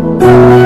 Oh,